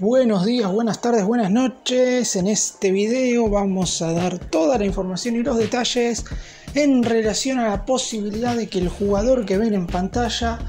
Buenos días, buenas tardes, buenas noches. En este video vamos a dar toda la información y los detalles en relación a la posibilidad de que el jugador que ven en pantalla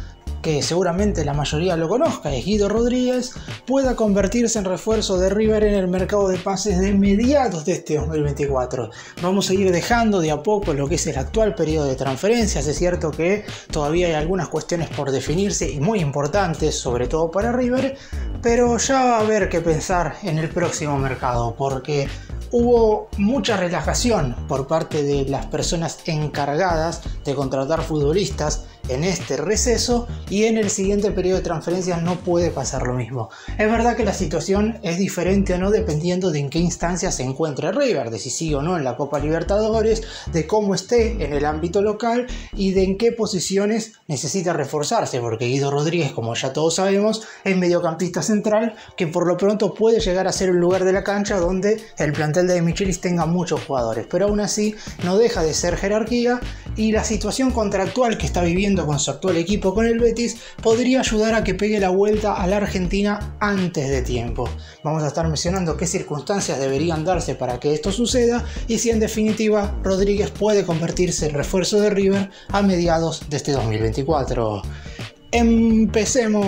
que seguramente la mayoría lo conozca, es Guido Rodríguez, pueda convertirse en refuerzo de River en el mercado de pases de mediados de este 2024. Vamos a ir dejando de a poco lo que es el actual periodo de transferencias. Es cierto que todavía hay algunas cuestiones por definirse y muy importantes, sobre todo para River, pero ya va a haber que pensar en el próximo mercado, porque hubo mucha relajación por parte de las personas encargadas de contratar futbolistas en este receso y en el siguiente periodo de transferencias no puede pasar lo mismo. Es verdad que la situación es diferente o no dependiendo de en qué instancia se encuentre River, de si sí o no en la Copa Libertadores, de cómo esté en el ámbito local y de en qué posiciones necesita reforzarse, porque Guido Rodríguez, como ya todos sabemos, es mediocampista central que por lo pronto puede llegar a ser un lugar de la cancha donde el plantel de Michelis tenga muchos jugadores, pero aún así no deja de ser jerarquía y la situación contractual que está viviendo con su actual equipo con el Betis, podría ayudar a que pegue la vuelta a la Argentina antes de tiempo. Vamos a estar mencionando qué circunstancias deberían darse para que esto suceda y si en definitiva Rodríguez puede convertirse en refuerzo de River a mediados de este 2024. Empecemos.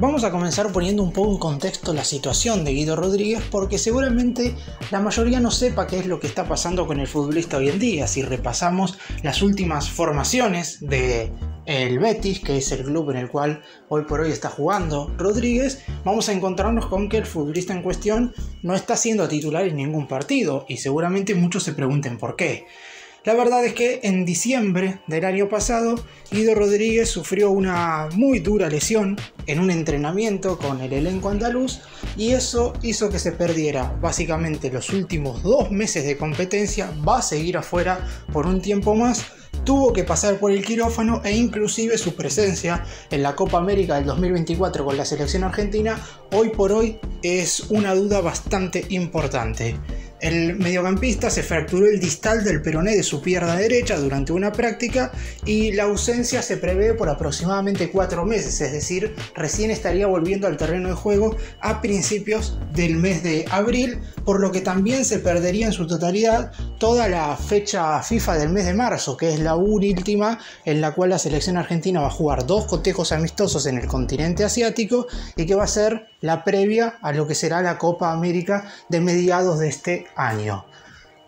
Vamos a comenzar poniendo un poco en contexto la situación de Guido Rodríguez porque seguramente la mayoría no sepa qué es lo que está pasando con el futbolista hoy en día. Si repasamos las últimas formaciones de el Betis, que es el club en el cual hoy por hoy está jugando Rodríguez, vamos a encontrarnos con que el futbolista en cuestión no está siendo titular en ningún partido y seguramente muchos se pregunten por qué. La verdad es que en diciembre del año pasado, Guido Rodríguez sufrió una muy dura lesión en un entrenamiento con el elenco andaluz y eso hizo que se perdiera básicamente los últimos dos meses de competencia, va a seguir afuera por un tiempo más tuvo que pasar por el quirófano e inclusive su presencia en la Copa América del 2024 con la selección argentina hoy por hoy es una duda bastante importante. El mediocampista se fracturó el distal del peroné de su pierna derecha durante una práctica y la ausencia se prevé por aproximadamente cuatro meses, es decir, recién estaría volviendo al terreno de juego a principios del mes de abril, por lo que también se perdería en su totalidad toda la fecha FIFA del mes de marzo, que es la última en la cual la selección argentina va a jugar dos cotejos amistosos en el continente asiático y que va a ser la previa a lo que será la Copa América de mediados de este año.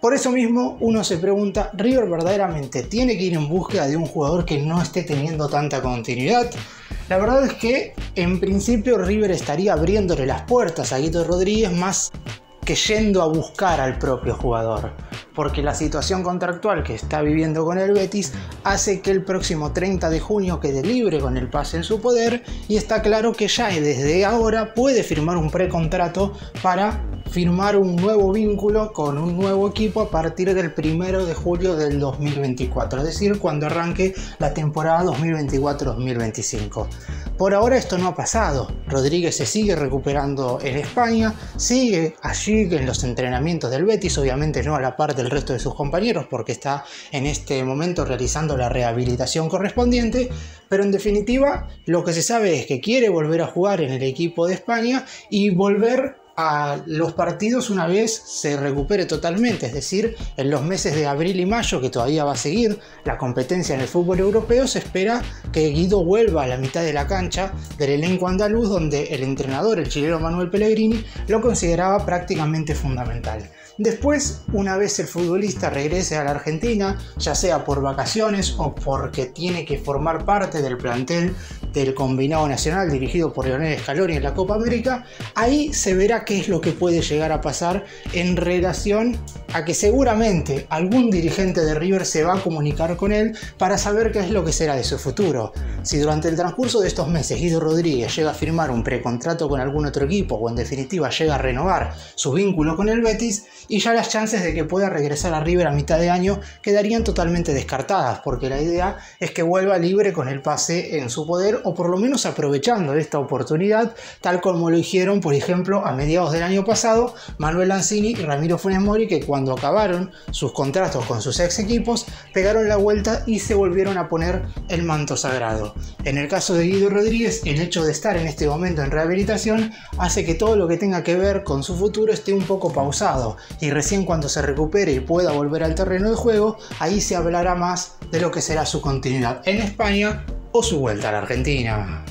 Por eso mismo uno se pregunta, ¿River verdaderamente tiene que ir en búsqueda de un jugador que no esté teniendo tanta continuidad? La verdad es que en principio River estaría abriéndole las puertas a Guido Rodríguez más que yendo a buscar al propio jugador porque la situación contractual que está viviendo con el Betis hace que el próximo 30 de junio quede libre con el pase en su poder y está claro que ya desde ahora puede firmar un precontrato para firmar un nuevo vínculo con un nuevo equipo a partir del 1 de julio del 2024, es decir, cuando arranque la temporada 2024-2025. Por ahora esto no ha pasado, Rodríguez se sigue recuperando en España, sigue allí en los entrenamientos del Betis, obviamente no a la par del resto de sus compañeros porque está en este momento realizando la rehabilitación correspondiente, pero en definitiva lo que se sabe es que quiere volver a jugar en el equipo de España y volver a los partidos una vez se recupere totalmente, es decir, en los meses de abril y mayo que todavía va a seguir la competencia en el fútbol europeo, se espera que Guido vuelva a la mitad de la cancha del elenco andaluz donde el entrenador, el chileno Manuel Pellegrini, lo consideraba prácticamente fundamental. Después, una vez el futbolista regrese a la Argentina, ya sea por vacaciones o porque tiene que formar parte del plantel del combinado nacional dirigido por Leonel Scaloni en la Copa América, ahí se verá qué es lo que puede llegar a pasar en relación a que seguramente algún dirigente de River se va a comunicar con él para saber qué es lo que será de su futuro. Si durante el transcurso de estos meses Guido Rodríguez llega a firmar un precontrato con algún otro equipo o en definitiva llega a renovar su vínculo con el Betis, y ya las chances de que pueda regresar a River a mitad de año quedarían totalmente descartadas, porque la idea es que vuelva libre con el pase en su poder o por lo menos aprovechando esta oportunidad, tal como lo hicieron, por ejemplo, a mediados del año pasado, Manuel Lanzini y Ramiro Funes Mori, que cuando acabaron sus contratos con sus ex equipos, pegaron la vuelta y se volvieron a poner el manto sagrado. En el caso de Guido Rodríguez, el hecho de estar en este momento en rehabilitación hace que todo lo que tenga que ver con su futuro esté un poco pausado y recién cuando se recupere y pueda volver al terreno de juego, ahí se hablará más de lo que será su continuidad en España o su vuelta a la Argentina.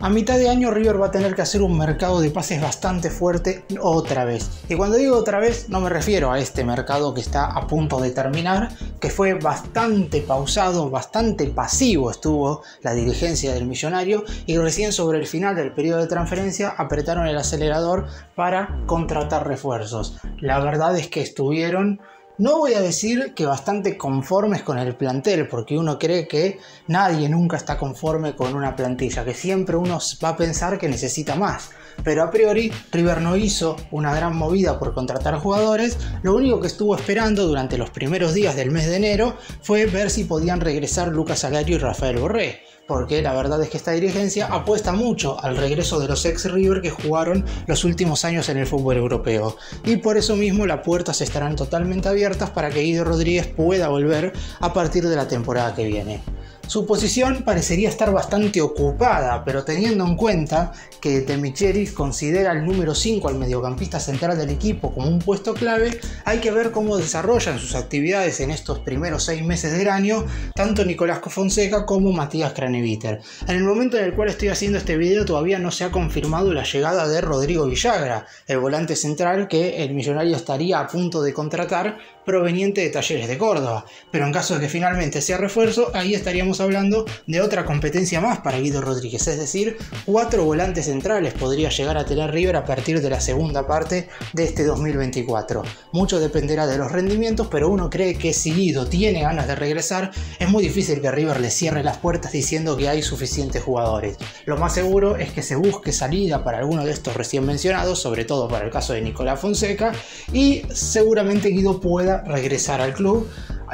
A mitad de año River va a tener que hacer un mercado de pases bastante fuerte otra vez. Y cuando digo otra vez no me refiero a este mercado que está a punto de terminar, que fue bastante pausado, bastante pasivo estuvo la dirigencia del millonario y recién sobre el final del periodo de transferencia apretaron el acelerador para contratar refuerzos. La verdad es que estuvieron no voy a decir que bastante conformes con el plantel, porque uno cree que nadie nunca está conforme con una plantilla, que siempre uno va a pensar que necesita más. Pero a priori, River no hizo una gran movida por contratar jugadores, lo único que estuvo esperando durante los primeros días del mes de enero fue ver si podían regresar Lucas Alario y Rafael Borré porque la verdad es que esta dirigencia apuesta mucho al regreso de los ex River que jugaron los últimos años en el fútbol europeo. Y por eso mismo las puertas estarán totalmente abiertas para que Guido Rodríguez pueda volver a partir de la temporada que viene. Su posición parecería estar bastante ocupada, pero teniendo en cuenta que De Michelis considera el número 5 al mediocampista central del equipo como un puesto clave, hay que ver cómo desarrollan sus actividades en estos primeros seis meses del año tanto Nicolás Fonseca como Matías Craneviter. En el momento en el cual estoy haciendo este video todavía no se ha confirmado la llegada de Rodrigo Villagra, el volante central que el millonario estaría a punto de contratar proveniente de Talleres de Córdoba. Pero en caso de que finalmente sea refuerzo, ahí estaríamos hablando de otra competencia más para Guido Rodríguez, es decir, cuatro volantes centrales podría llegar a tener River a partir de la segunda parte de este 2024. Mucho dependerá de los rendimientos, pero uno cree que si Guido tiene ganas de regresar, es muy difícil que River le cierre las puertas diciendo que hay suficientes jugadores. Lo más seguro es que se busque salida para alguno de estos recién mencionados, sobre todo para el caso de Nicolás Fonseca, y seguramente Guido pueda regresar al club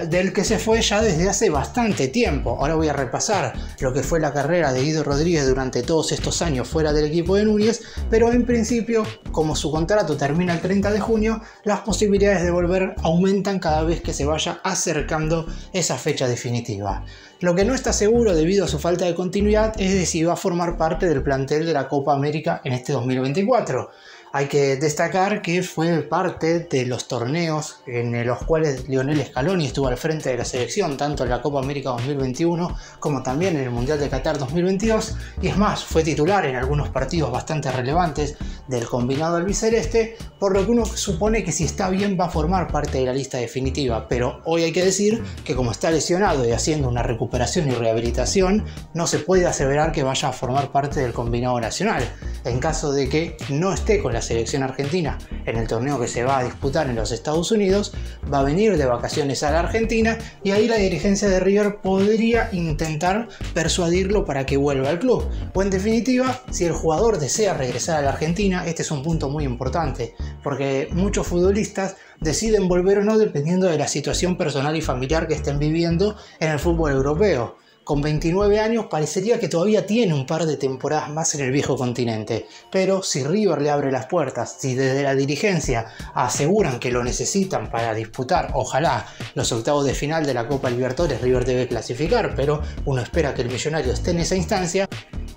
del que se fue ya desde hace bastante tiempo. Ahora voy a repasar lo que fue la carrera de Guido Rodríguez durante todos estos años fuera del equipo de Núñez, pero en principio, como su contrato termina el 30 de junio, las posibilidades de volver aumentan cada vez que se vaya acercando esa fecha definitiva. Lo que no está seguro debido a su falta de continuidad es de si va a formar parte del plantel de la Copa América en este 2024. Hay que destacar que fue parte de los torneos en los cuales Lionel Scaloni estuvo al frente de la selección, tanto en la Copa América 2021 como también en el Mundial de Qatar 2022, y es más, fue titular en algunos partidos bastante relevantes del combinado albiceleste, por lo que uno supone que si está bien va a formar parte de la lista definitiva, pero hoy hay que decir que como está lesionado y haciendo una recuperación y rehabilitación, no se puede aseverar que vaya a formar parte del combinado nacional. En caso de que no esté con la selección argentina en el torneo que se va a disputar en los Estados Unidos, va a venir de vacaciones a la Argentina y ahí la dirigencia de River podría intentar persuadirlo para que vuelva al club. O en definitiva, si el jugador desea regresar a la Argentina, este es un punto muy importante, porque muchos futbolistas deciden volver o no dependiendo de la situación personal y familiar que estén viviendo en el fútbol europeo. Con 29 años parecería que todavía tiene un par de temporadas más en el viejo continente, pero si River le abre las puertas, si desde la dirigencia aseguran que lo necesitan para disputar, ojalá, los octavos de final de la Copa Libertadores, River debe clasificar, pero uno espera que el millonario esté en esa instancia,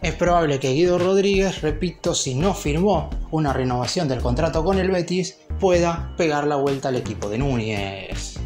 es probable que Guido Rodríguez, repito, si no firmó una renovación del contrato con el Betis, pueda pegar la vuelta al equipo de Núñez.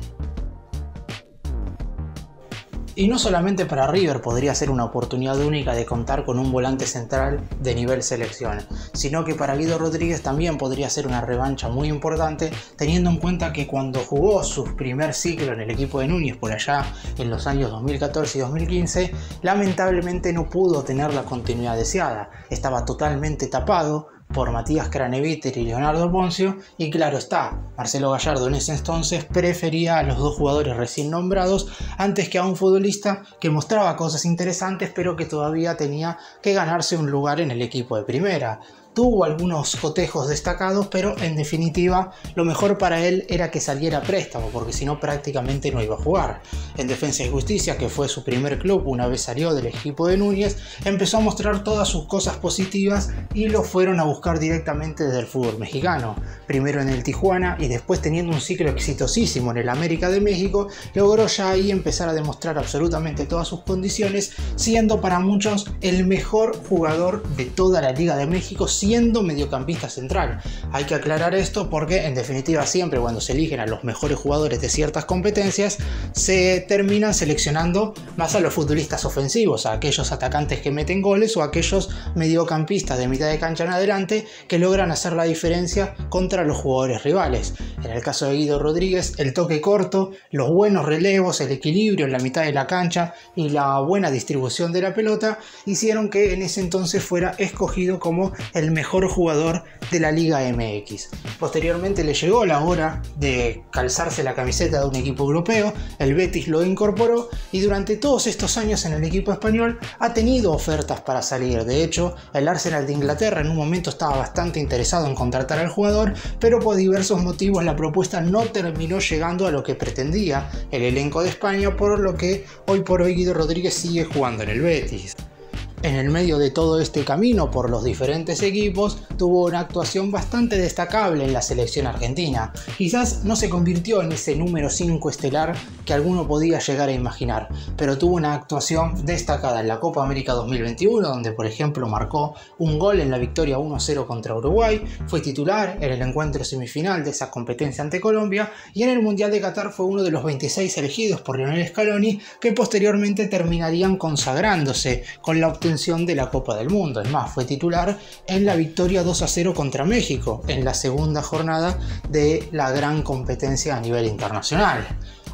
Y no solamente para River podría ser una oportunidad única de contar con un volante central de nivel selección, sino que para Guido Rodríguez también podría ser una revancha muy importante, teniendo en cuenta que cuando jugó su primer ciclo en el equipo de Núñez por allá en los años 2014 y 2015, lamentablemente no pudo tener la continuidad deseada, estaba totalmente tapado, por Matías Craneviter y Leonardo Poncio, y claro está, Marcelo Gallardo en ese entonces prefería a los dos jugadores recién nombrados antes que a un futbolista que mostraba cosas interesantes pero que todavía tenía que ganarse un lugar en el equipo de primera. Tuvo algunos cotejos destacados, pero en definitiva lo mejor para él era que saliera a préstamo, porque si no prácticamente no iba a jugar. En Defensa y Justicia, que fue su primer club una vez salió del equipo de Núñez, empezó a mostrar todas sus cosas positivas y lo fueron a buscar directamente desde el fútbol mexicano. Primero en el Tijuana y después teniendo un ciclo exitosísimo en el América de México, logró ya ahí empezar a demostrar absolutamente todas sus condiciones, siendo para muchos el mejor jugador de toda la Liga de México, siendo mediocampista central. Hay que aclarar esto porque en definitiva siempre cuando se eligen a los mejores jugadores de ciertas competencias, se terminan seleccionando más a los futbolistas ofensivos, a aquellos atacantes que meten goles o a aquellos mediocampistas de mitad de cancha en adelante que logran hacer la diferencia contra los jugadores rivales. En el caso de Guido Rodríguez, el toque corto, los buenos relevos, el equilibrio en la mitad de la cancha y la buena distribución de la pelota hicieron que en ese entonces fuera escogido como el mejor jugador de la Liga MX. Posteriormente le llegó la hora de calzarse la camiseta de un equipo europeo, el Betis lo incorporó y durante todos estos años en el equipo español ha tenido ofertas para salir. De hecho, el Arsenal de Inglaterra en un momento estaba bastante interesado en contratar al jugador, pero por diversos motivos la propuesta no terminó llegando a lo que pretendía el elenco de España, por lo que hoy por hoy Guido Rodríguez sigue jugando en el Betis. En el medio de todo este camino por los diferentes equipos, tuvo una actuación bastante destacable en la selección argentina. Quizás no se convirtió en ese número 5 estelar que alguno podía llegar a imaginar, pero tuvo una actuación destacada en la Copa América 2021, donde por ejemplo marcó un gol en la victoria 1-0 contra Uruguay, fue titular en el encuentro semifinal de esa competencia ante Colombia y en el Mundial de Qatar fue uno de los 26 elegidos por Lionel Scaloni que posteriormente terminarían consagrándose con la obtención de la Copa del Mundo. Es más, fue titular en la victoria 2 a 0 contra México en la segunda jornada de la gran competencia a nivel internacional.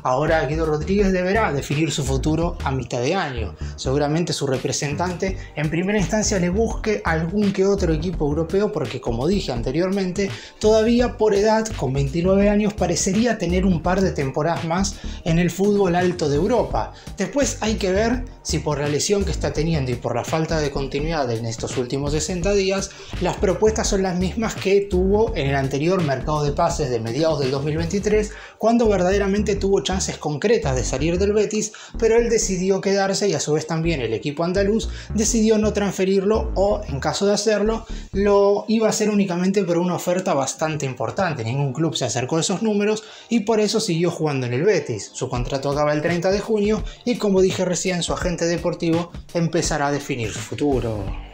Ahora Guido Rodríguez deberá definir su futuro a mitad de año. Seguramente su representante en primera instancia le busque algún que otro equipo europeo porque como dije anteriormente, todavía por edad, con 29 años, parecería tener un par de temporadas más en el fútbol alto de Europa. Después hay que ver si por la lesión que está teniendo y por la falta de continuidad en estos últimos 60 días, las propuestas son las mismas que tuvo en el anterior mercado de pases de mediados del 2023, cuando verdaderamente tuvo concretas de salir del Betis, pero él decidió quedarse y a su vez también el equipo andaluz decidió no transferirlo o en caso de hacerlo lo iba a hacer únicamente por una oferta bastante importante. Ningún club se acercó a esos números y por eso siguió jugando en el Betis. Su contrato acaba el 30 de junio y como dije recién su agente deportivo empezará a definir su futuro.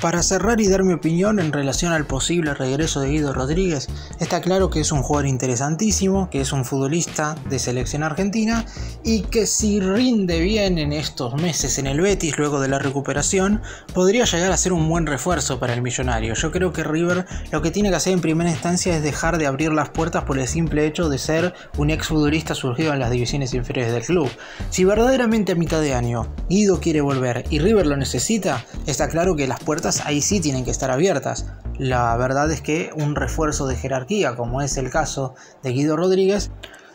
Para cerrar y dar mi opinión en relación al posible regreso de Guido Rodríguez, está claro que es un jugador interesantísimo, que es un futbolista de selección argentina y que si rinde bien en estos meses en el Betis luego de la recuperación, podría llegar a ser un buen refuerzo para el millonario. Yo creo que River lo que tiene que hacer en primera instancia es dejar de abrir las puertas por el simple hecho de ser un ex futbolista surgido en las divisiones inferiores del club. Si verdaderamente a mitad de año Guido quiere volver y River lo necesita, está claro que las ahí sí tienen que estar abiertas. La verdad es que un refuerzo de jerarquía, como es el caso de Guido Rodríguez,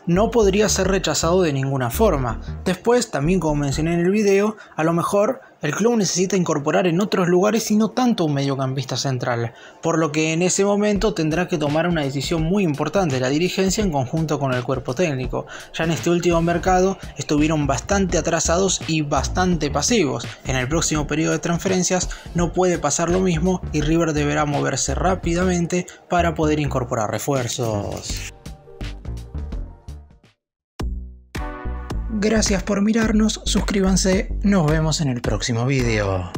no podría ser rechazado de ninguna forma. Después, también como mencioné en el video, a lo mejor el club necesita incorporar en otros lugares y no tanto un mediocampista central, por lo que en ese momento tendrá que tomar una decisión muy importante la dirigencia en conjunto con el cuerpo técnico. Ya en este último mercado estuvieron bastante atrasados y bastante pasivos. En el próximo periodo de transferencias no puede pasar lo mismo y River deberá moverse rápidamente para poder incorporar refuerzos. Gracias por mirarnos, suscríbanse, nos vemos en el próximo vídeo.